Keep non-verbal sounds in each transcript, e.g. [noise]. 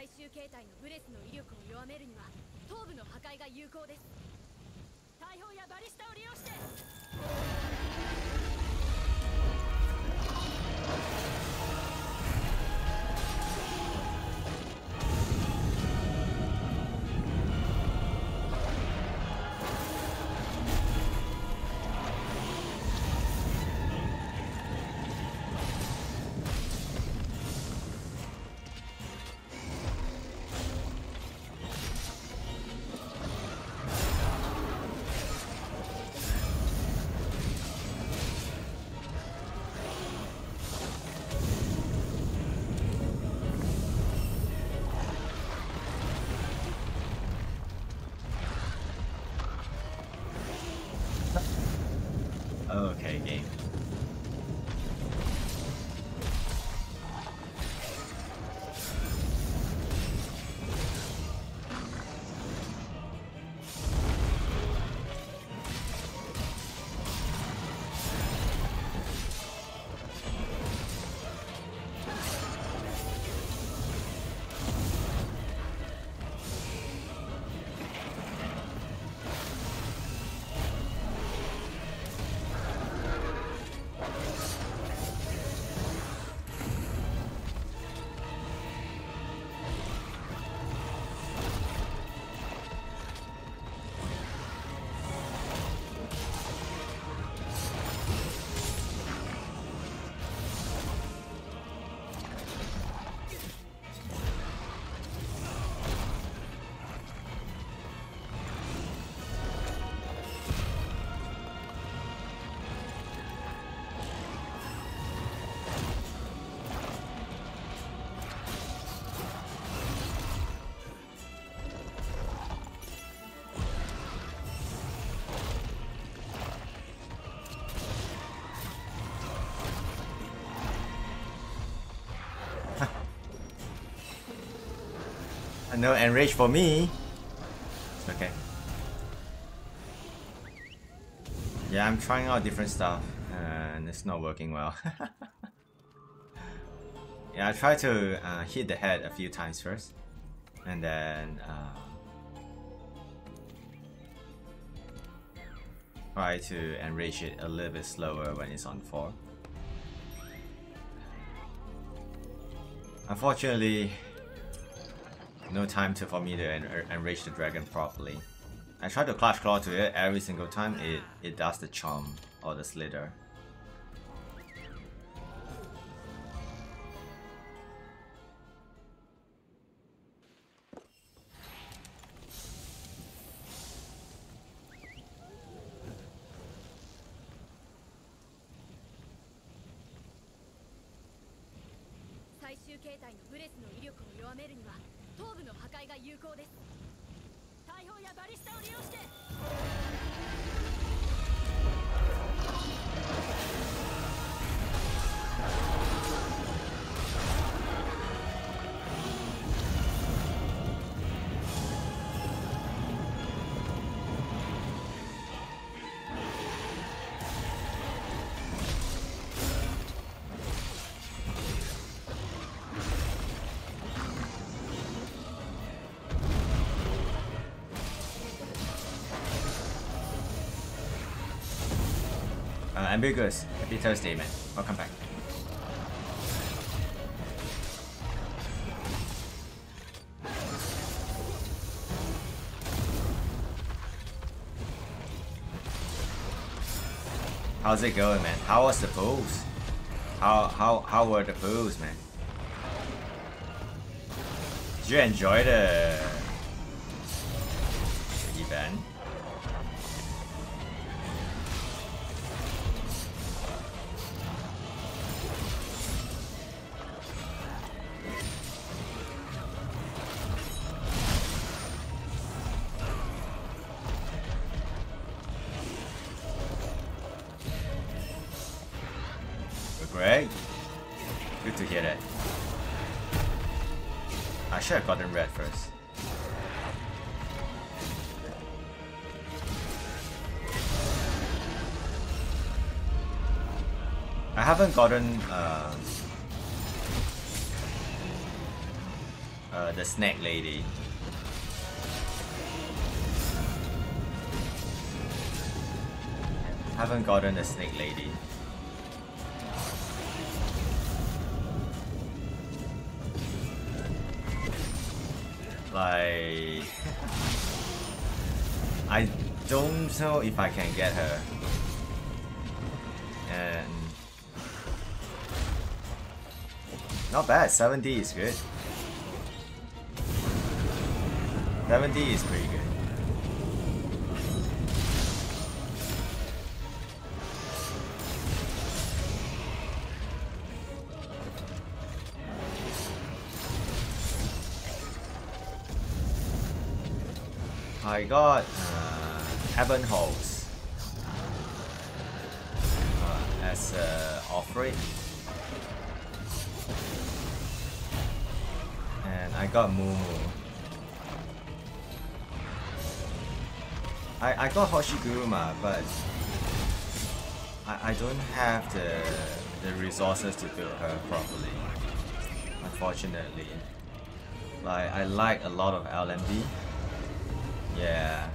最終形態のブレスの威力を弱めるには頭部の破壊が有効です。大砲やバリスタを利用して。No enrage for me. Okay. Yeah, I'm trying out different stuff and it's not working well. [laughs] yeah, I try to uh, hit the head a few times first and then uh, try to enrage it a little bit slower when it's on 4. Unfortunately, no time to, for me to en enrage the dragon properly. I try to clutch claw to it every single time it, it does the charm or the slither. 呃，ambiguous，happy Thursday man. Welcome back. How's it going, man? How was the pools? How how how were the pools, man? Did you enjoy the event? Haven't gotten uh, uh, the snake lady. Haven't gotten the snake lady. Like... I don't know if I can get her. Not bad, 70 is good. 70 is pretty good. I got uh, Ebenholz uh, as uh, offering. Got Mumu. I, I got Hoshiguma, but I, I don't have the, the resources to build her properly, unfortunately. Like, I like a lot of LMD, yeah.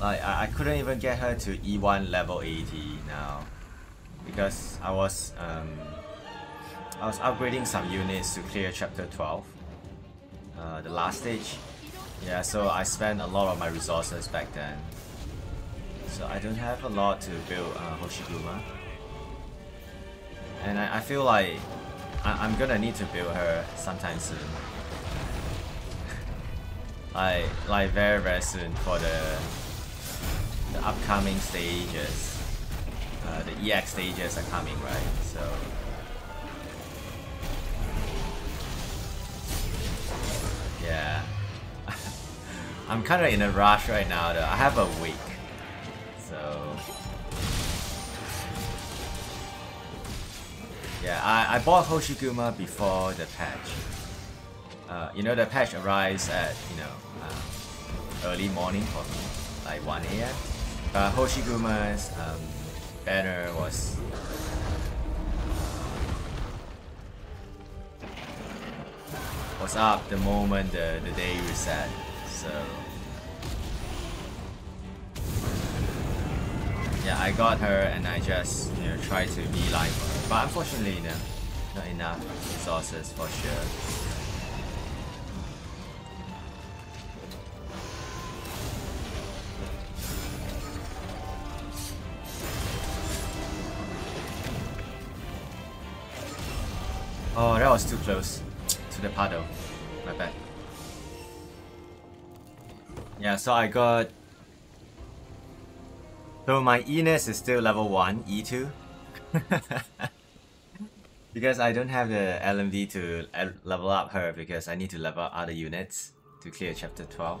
Like, I, I couldn't even get her to E1 level 80 now. Because I was, um, I was upgrading some units to clear chapter 12. Uh, the last stage. Yeah, so I spent a lot of my resources back then. So I don't have a lot to build uh, Hoshiguma. And I, I feel like I, am gonna need to build her sometime soon. [laughs] like, like very very soon for the the upcoming stages. Uh, the EX stages are coming, right? So. Yeah. [laughs] I'm kind of in a rush right now though. I have a week. So. Yeah, I, I bought Hoshiguma before the patch. Uh, you know, the patch arrives at, you know, uh, early morning for me, like 1 a.m. But Hoshiguma's um, banner was was up the moment the, the day reset, so yeah, I got her and I just you know tried to be like her. But unfortunately, no, not enough resources for sure. To the puddle. My bad. Yeah, so I got... So my Ines is still level 1, E2. [laughs] Because I don't have the LMD to level up her because I need to level up other units to clear chapter 12.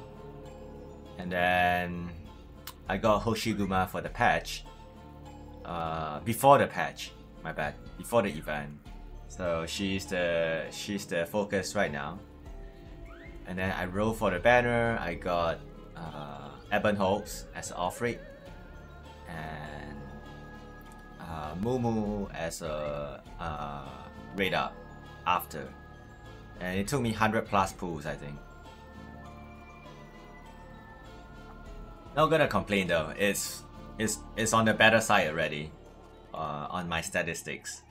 And then I got Hoshiguma for the patch. Uh, before the patch, my bad, before the event. So she's the she's the focus right now. And then I roll for the banner. I got uh, Ebenholz as an offering, and uh, Mumu as a uh, radar after. And it took me 100 plus pulls, I think. Not gonna complain though, it's, it's, it's on the better side already uh, on my statistics.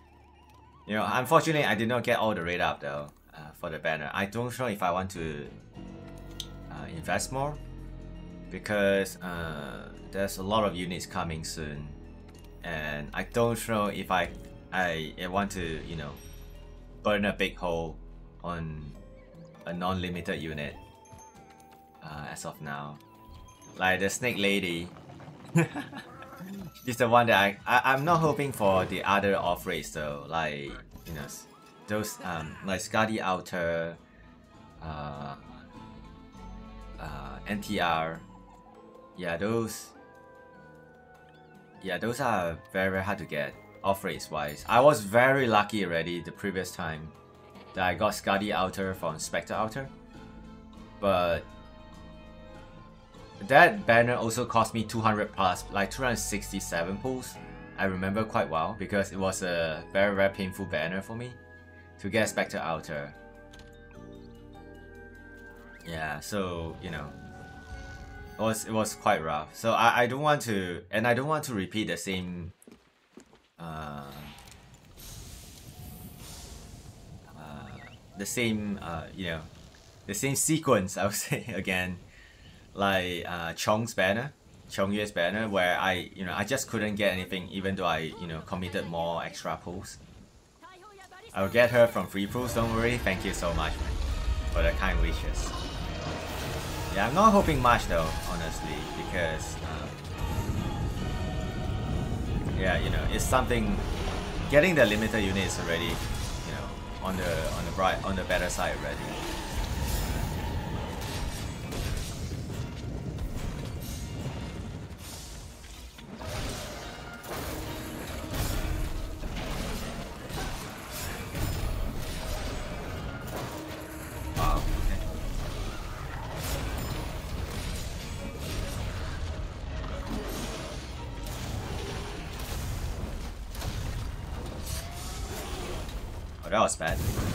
You know, unfortunately I did not get all the rate up though uh, for the banner. I don't know if I want to uh, invest more because uh, there's a lot of units coming soon and I don't know if I, I, I want to, you know, burn a big hole on a non-limited unit uh, as of now. Like the Snake Lady. [laughs] She's the one that I, I I'm not hoping for the other off rates though. Like you know those um like Skadi Alter, uh, uh, NTR. Yeah, those yeah, those are very, very hard to get off rates wise. I was very lucky already the previous time that I got Skadi Alter from Specter Alter. But that banner also cost me 200 plus, like 267 pulls. I remember quite well because it was a very very painful banner for me to get Specter Alter. Yeah, so you know, it was it was quite rough. So I, I don't want to, and I don't want to repeat the same. Uh, uh, the same, uh, you know, the same sequence. I would [laughs] say again, like uh, Chong's banner, Chong Yue's banner, where I, you know, I just couldn't get anything, even though I, you know, committed more extra pulls. I'll get her from free pulls. Don't worry. Thank you so much, man, for the kind wishes. Yeah, I'm not hoping much though, honestly, because um, yeah, you know, it's something. Getting the limited unit is already, you know, on the on the bright on the better side already. Oh, was bad.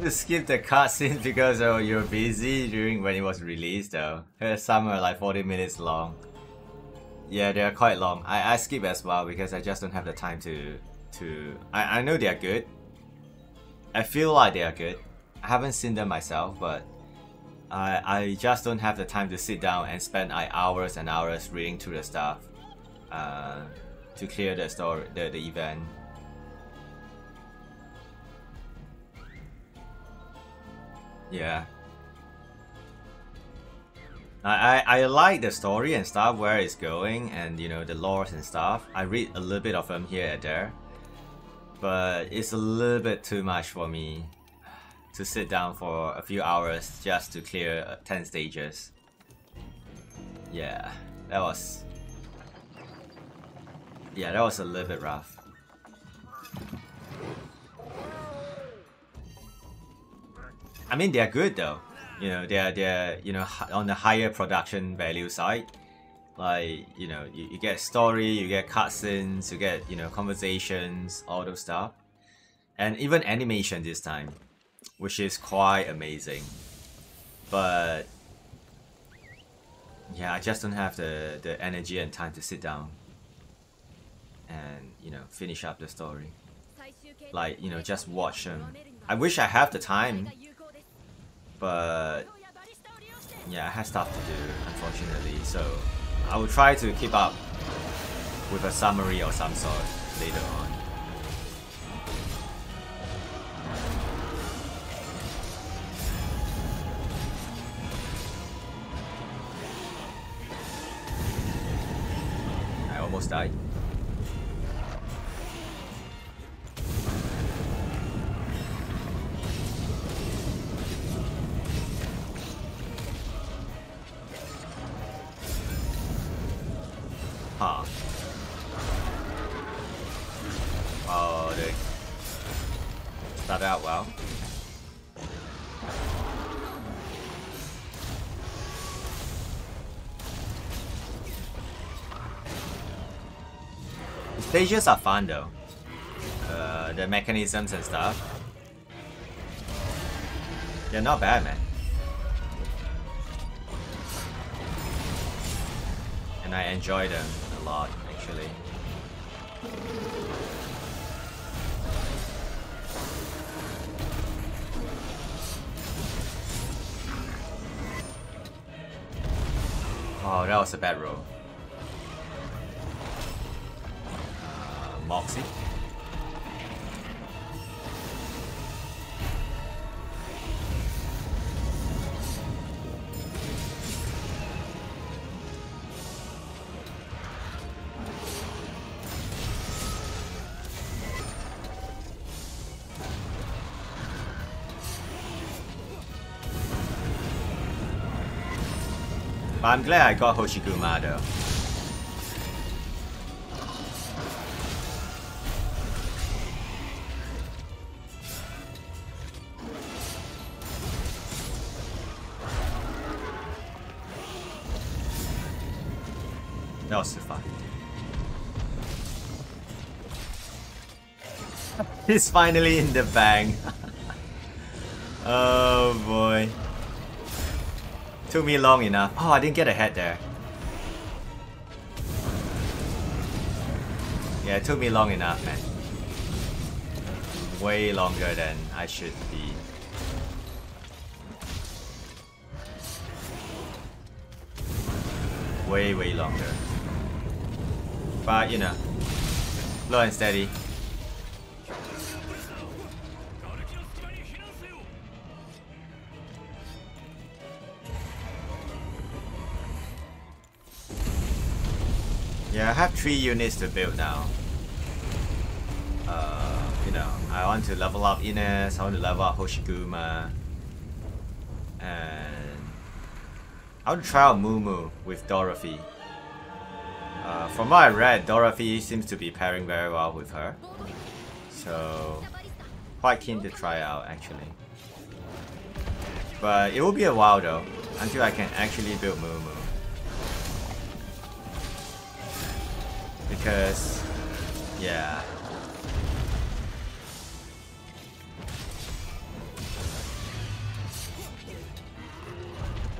Had to skip the cutscene [laughs] because oh you're busy during when it was released though. Some are like 40 minutes long. Yeah, they are quite long. I, I skip as well because I just don't have the time to to I, I know they are good. I feel like they are good. I haven't seen them myself, but I I just don't have the time to sit down and spend like hours and hours reading through the stuff uh, to clear the story the, the event. Yeah. I, I, like the story and stuff, where it's going, and you know, the lores and stuff. I read a little bit of them here and there. But it's a little bit too much for me to sit down for a few hours just to clear uh, 10 stages. Yeah, that was... Yeah, that was a little bit rough. I mean, they're good though. You know, they're they're you know on the higher production value side. Like you know, you, you get story, you get cutscenes, you get you know conversations, all those stuff, and even animation this time, which is quite amazing. But yeah, I just don't have the the energy and time to sit down and you know finish up the story. Like you know, just watch them. I wish I have the time, but yeah, I have stuff to do, unfortunately. So I will try to keep up with a summary or some sort later on. I almost died. Stages are fun though. Uh, the mechanisms and stuff. They're not bad, man. and I enjoy them a lot actually. Oh, that was a bad roll. Moxie. I'm glad I got Hoshiguma though. [laughs] He's finally in the bang. [laughs] oh boy. Took me long enough. Oh, I didn't get a head there. Yeah, it took me long enough, man. Way longer than I should be. Way, way longer. But, you know, slow and steady. I have three units to build now. Uh, you know, I want to level up Ines, I want to level up Hoshiguma, and I want to try out Mumu with Dorothy. Uh, from what I read, Dorothy seems to be pairing very well with her, so quite keen to try out actually. But it will be a while though, until I can actually build Mumu. Because yeah.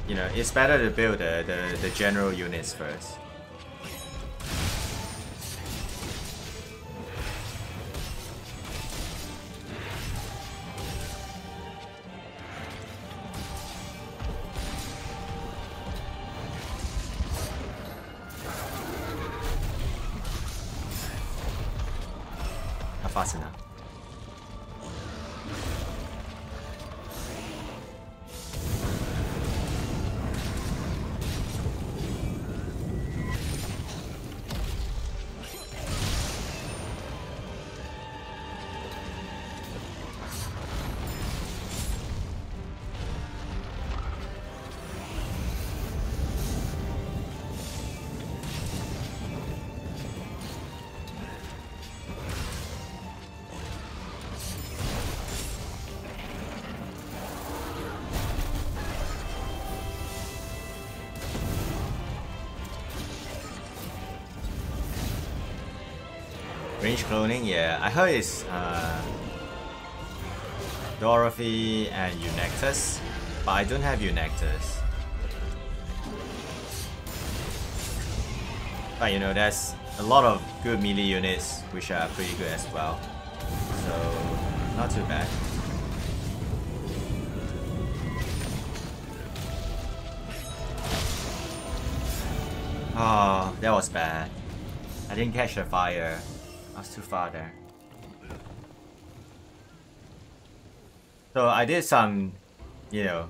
You know it's better to build the, the, the general units first fast enough. Range cloning, yeah. I heard it's uh, Dorothy and Eunectes, but I don't have Eunectes. But you know, there's a lot of good melee units which are pretty good as well. So, not too bad. Oh, that was bad. I didn't catch the fire. Was too far there. So I did some, you know,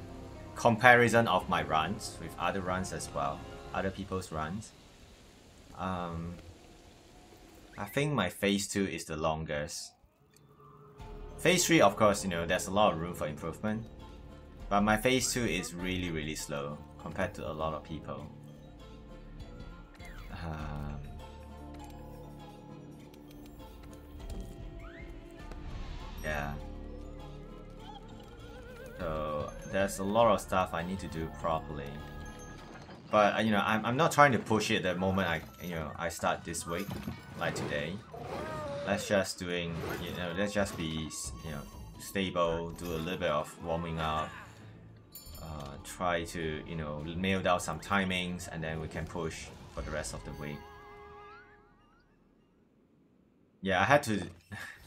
comparison of my runs with other runs as well, other people's runs. Um, I think my phase 2 is the longest. Phase 3, of course, you know, there's a lot of room for improvement. But my phase 2 is really, really slow compared to a lot of people. Um, yeah. So there's a lot of stuff I need to do properly. But uh, you know, I'm, I'm not trying to push it the moment I you know I start this week, like today. Let's just doing you know let's just be you know stable, do a little bit of warming up, uh, try to you know nail down some timings, and then we can push for the rest of the week. Yeah, I had to. [laughs]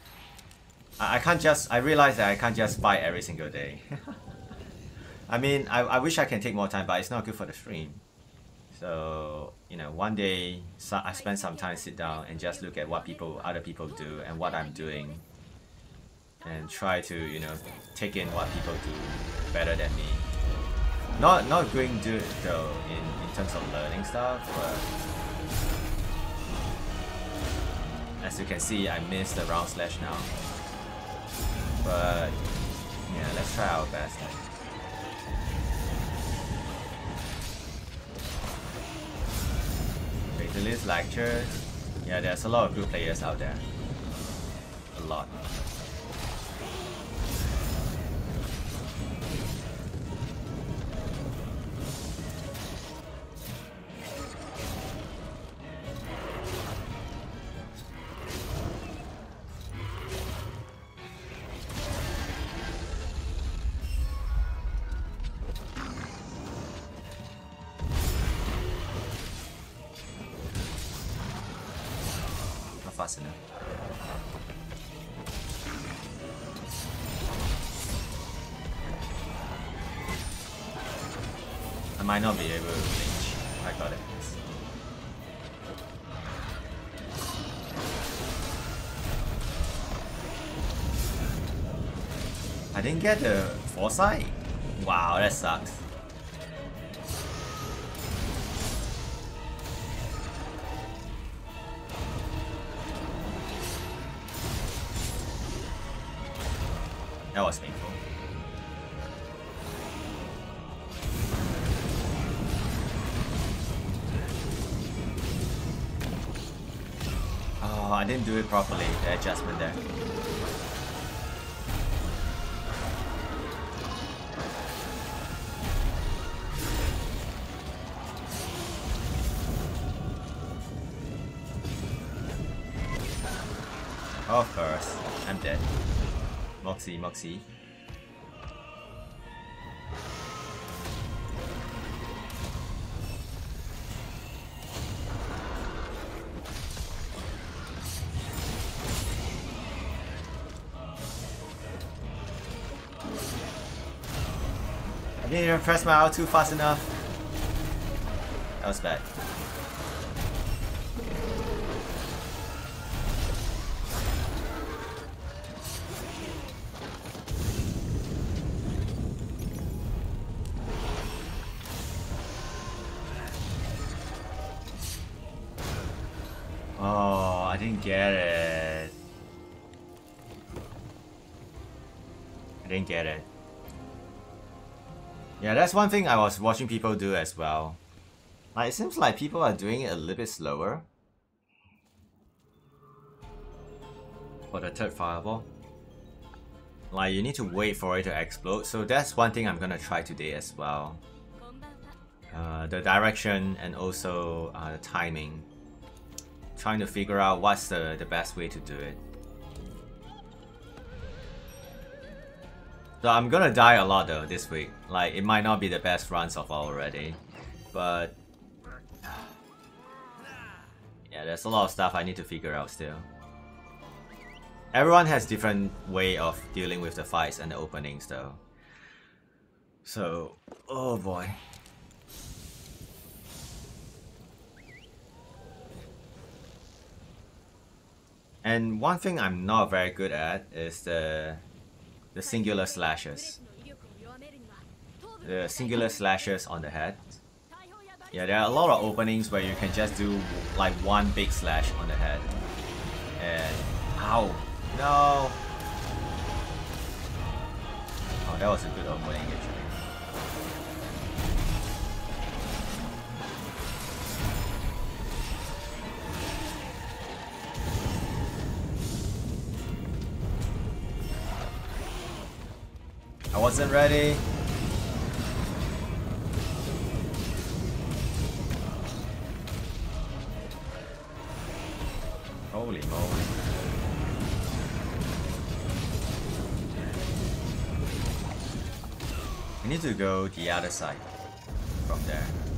I, can't just. I realized that I can't just fight every single day. [laughs] I mean, I, I wish I can take more time, but it's not good for the stream. So you know, one day so I spend some time sit down and just look at what people, other people do, and what I'm doing, and try to you know take in what people do better than me. Not not going to though in in terms of learning stuff, but as you can see, I missed the round slash now. But yeah, let's try our best. Fatalis lectures. Yeah, there's a lot of good players out there. A lot. I didn't get the foresight. Wow, that sucks. That was painful. Oh, I didn't do it properly, the adjustment there. Moxie. I didn't even press my R2 fast enough. That was bad. get it. I didn't get it. Yeah, that's one thing I was watching people do as well. Like, it seems like people are doing it a little bit slower. For the third fireball. Like, you need to wait for it to explode, so that's one thing I'm gonna try today as well. Uh, the direction and also uh, the timing. Trying to figure out what's the, the best way to do it. So I'm gonna die a lot though this week. Like it might not be the best runs of all already, but [sighs] yeah, there's a lot of stuff I need to figure out still. Everyone has different way of dealing with the fights and the openings though. So, oh boy. And one thing I'm not very good at is the the singular slashes. The singular slashes on the head. Yeah, there are a lot of openings where you can just do like one big slash on the head. And ow! No! Oh, that was a good opening I wasn't ready. Holy moly. We need to go the other side from there.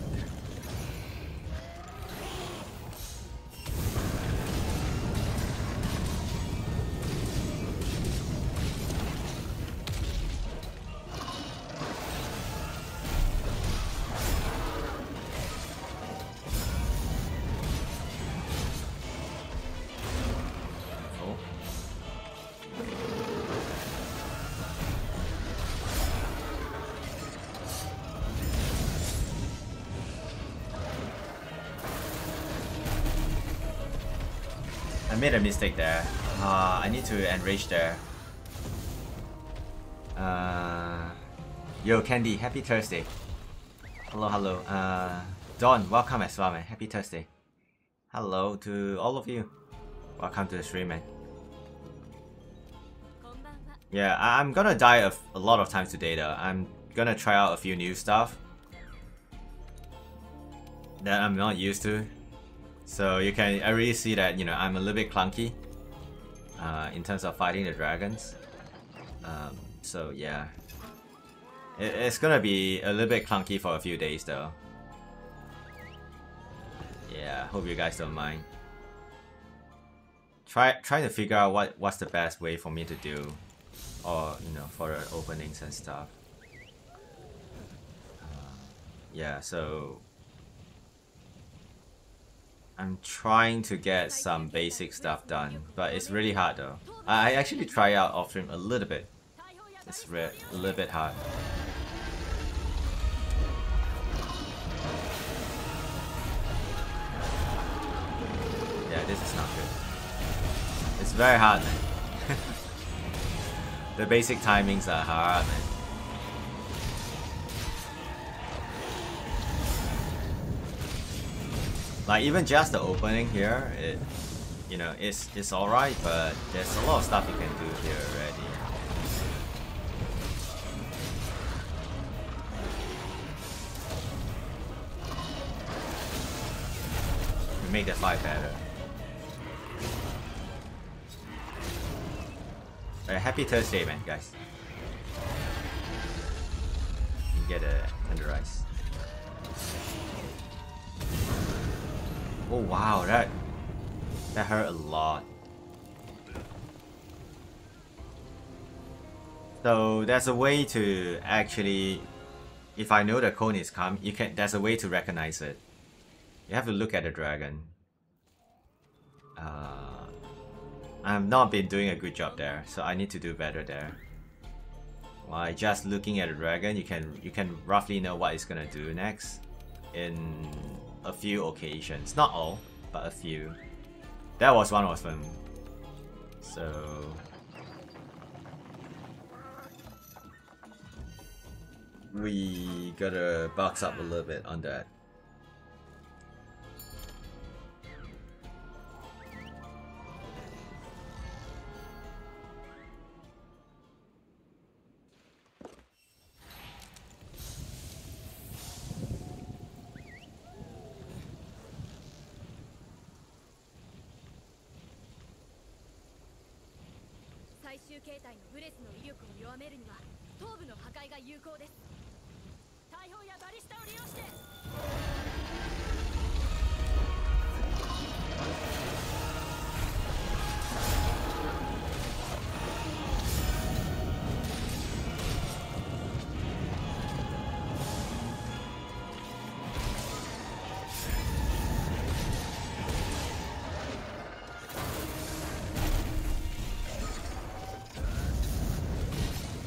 I made a mistake there. Uh, I need to enrage there. Uh, yo, Candy, happy Thursday. Hello, hello. Uh, Don, welcome as well, man. Happy Thursday. Hello to all of you. Welcome to the stream, man. Yeah, I am gonna die a, a lot of times today, though. I'm gonna try out a few new stuff that I'm not used to. So you can already see that, you know, I'm a little bit clunky uh, in terms of fighting the dragons. Um, so yeah. It, it's gonna be a little bit clunky for a few days though. Yeah, hope you guys don't mind. Try trying to figure out what what's the best way for me to do or you know for the openings and stuff Uh, yeah so I'm trying to get some basic stuff done, but it's really hard though. I actually try out off stream a little bit. It's a little bit hard. Yeah, this is not good. It's very hard, man. [laughs] the basic timings are hard, man. Like even just the opening here it you know it's it's alright but there's a lot of stuff you can do here already to make the fight better. Uh, happy Thursday, man, guys. You get a tender Oh wow, that that hurt a lot. So there's a way to actually, if I know the cone is come, you can. There's a way to recognize it. You have to look at the dragon. Uh, I've not been doing a good job there, so I need to do better there. By just looking at the dragon, you can you can roughly know what it's gonna do next in a few occasions. Not all, but a few. That was one of them. So we gotta box up a little bit on that. "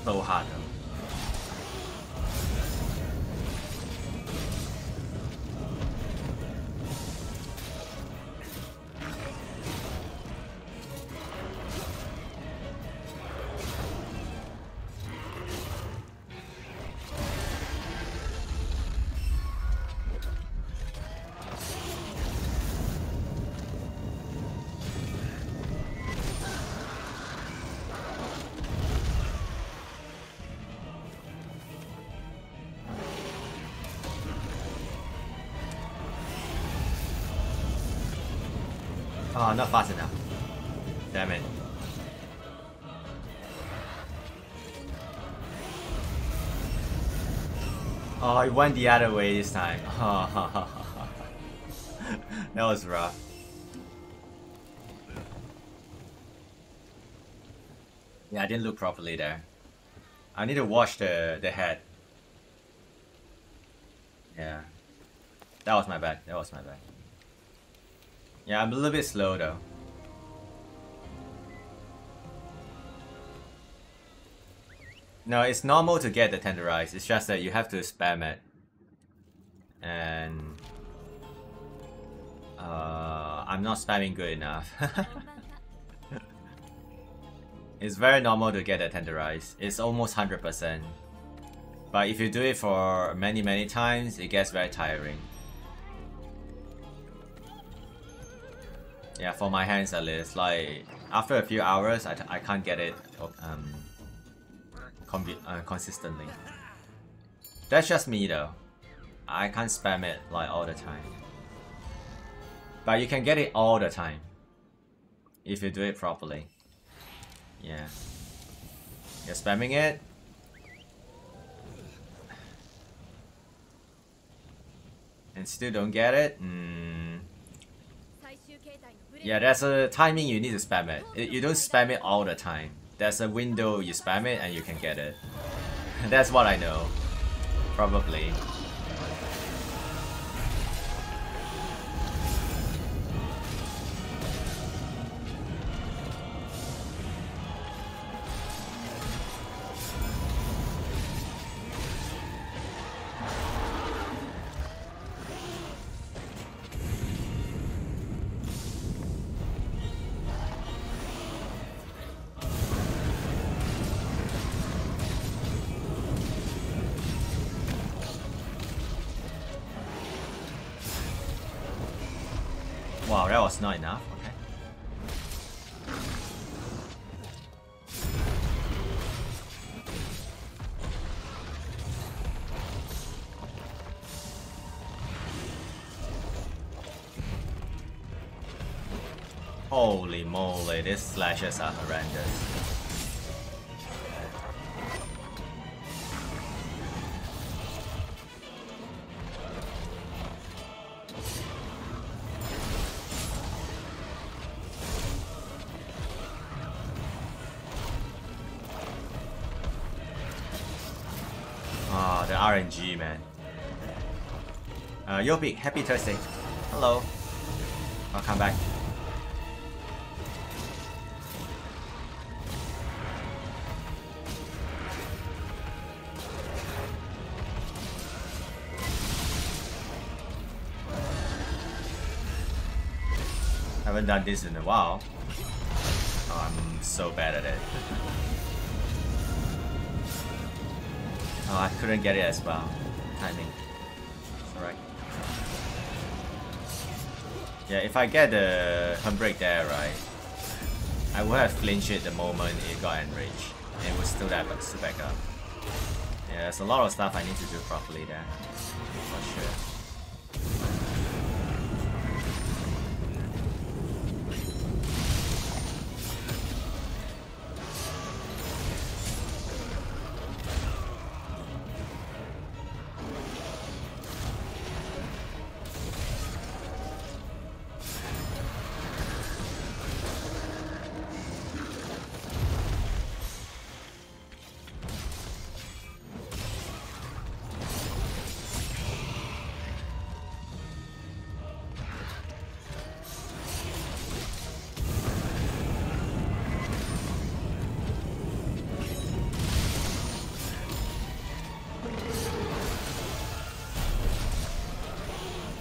so not fast enough. Damn it. Oh, it went the other way this time. [laughs] that was rough. Yeah, I didn't look properly there. I need to wash the, the head. Yeah. That was my bad. That was my bad. Yeah, I'm a little bit slow though. No, it's normal to get the tenderize. It's just that you have to spam it. And... Uh, I'm not spamming good enough. [laughs] it's very normal to get the tenderize. It's almost 100%. But if you do it for many many times, it gets very tiring. Yeah, for my hands at least, like after a few hours, I, I can't get it um, uh, consistently. That's just me though. I can't spam it like all the time. But you can get it all the time. If you do it properly. Yeah. You're spamming it. And still don't get it? Mm. Yeah, there's a timing you need to spam it. You don't spam it all the time. There's a window you spam it and you can get it. [laughs] That's what I know. Probably. Was not enough. Okay. Holy moly, these slashes are horrendous. Uh, happy Thursday. Hello. Welcome back. Haven't done this in a while. Oh, I'm so bad at it. [laughs] Oh, I couldn't get it as well. Timing. Yeah, if I get the handbrake there, right, I would have flinched it the moment it got enraged. And it would still have still back up. Yeah, there's a lot of stuff I need to do properly there. For sure.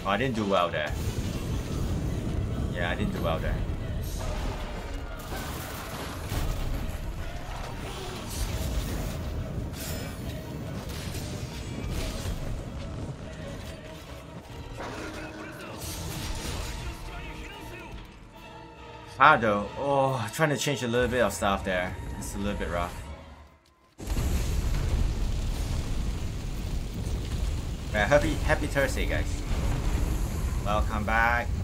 Oh, I didn't do well there. Yeah, I didn't do well there. Hard though. Oh, trying to change a little bit of stuff there. It's a little bit rough. happy happy Thursday guys. Welcome back.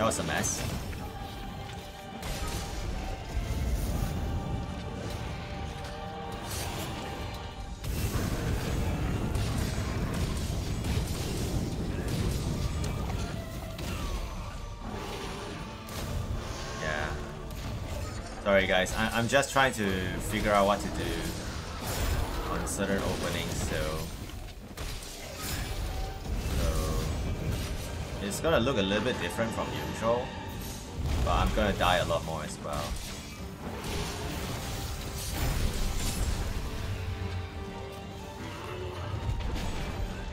That was a mess. Yeah. Sorry guys, I I'm just trying to figure out what to do on certain openings, so... It's gonna look a little bit different from usual, but I'm gonna die a lot more as well.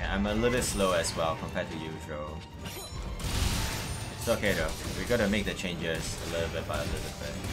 I'm a little bit slow as well compared to usual. It's okay though, we gotta make the changes a little bit by a little. Bit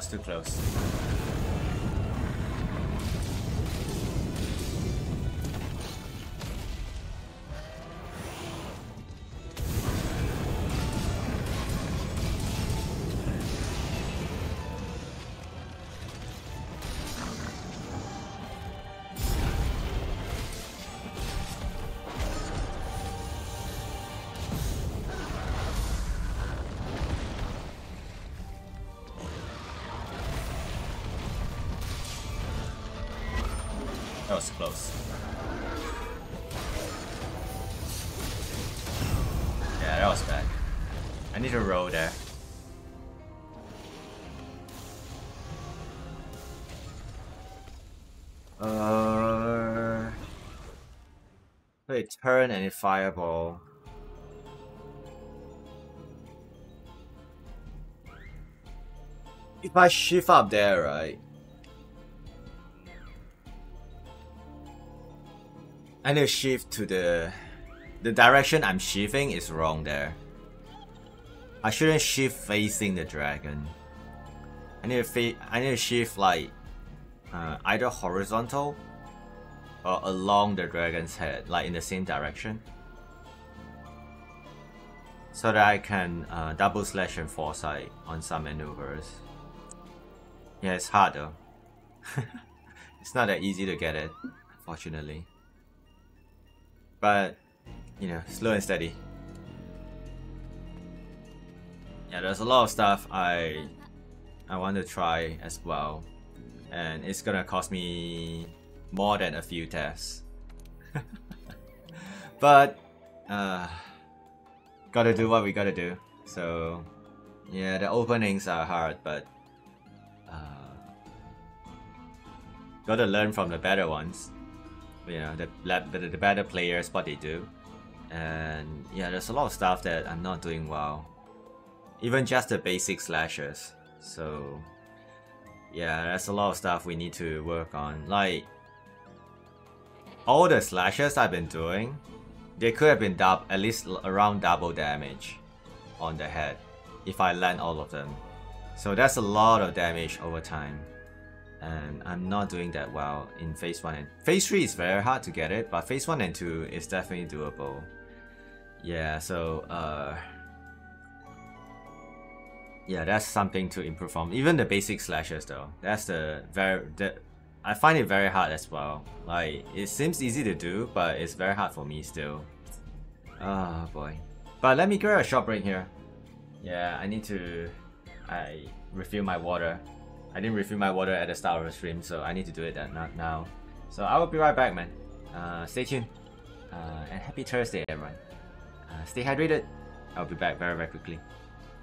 was too close. I need to roll there. Uh, wait, turn and a fireball. If I shift up there, right? I need to shift to the the direction I'm shifting is wrong there. I shouldn't shift facing the dragon. I need to I need to shift like uh, either horizontal or along the dragon's head, like in the same direction, so that I can uh, double slash and foresight on some maneuvers. Yeah, it's hard though. [laughs] it's not that easy to get it, fortunately but you know, slow and steady. Yeah, there's a lot of stuff I I want to try as well, and it's gonna cost me more than a few tests. [laughs] but uh, gotta do what we gotta do. So yeah, the openings are hard, but uh, gotta learn from the better ones you know the, the, the better players what they do and yeah there's a lot of stuff that I'm not doing well even just the basic slashes. So yeah that's a lot of stuff we need to work on. Like all the slashes I've been doing they could have been dub at least around double damage on the head if I land all of them. So that's a lot of damage over time. And I'm not doing that well in phase 1 and phase 3 is very hard to get it but phase 1 and 2 is definitely doable. Yeah so uh yeah that's something to improve on even the basic slashes though that's the very the I find it very hard as well like it seems easy to do but it's very hard for me still oh boy but let me grab a short break here yeah I need to I refill my water I didn't refill my water at the start of the stream, so I need to do it not now. So I will be right back, man. Uh, stay tuned. Uh, and happy Thursday, everyone. Uh, stay hydrated. I'll be back very, very quickly.